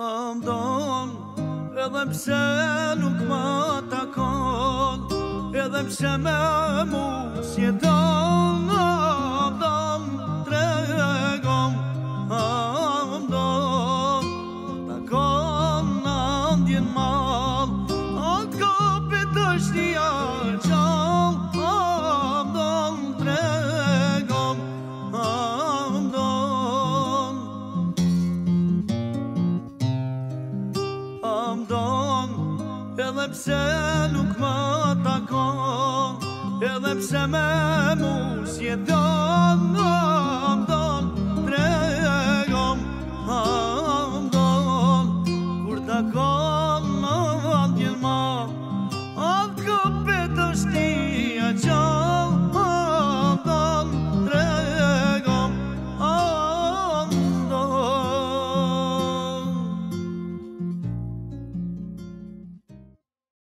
Amdon, edhe pse nuk më takon Edhe pse me mu si don Amdon, tregom Amdon, takon në andjen mal A kapit është një mundon Edhe pse nuk më takon Edhe pse me mu s'jendon Edhe pse me mu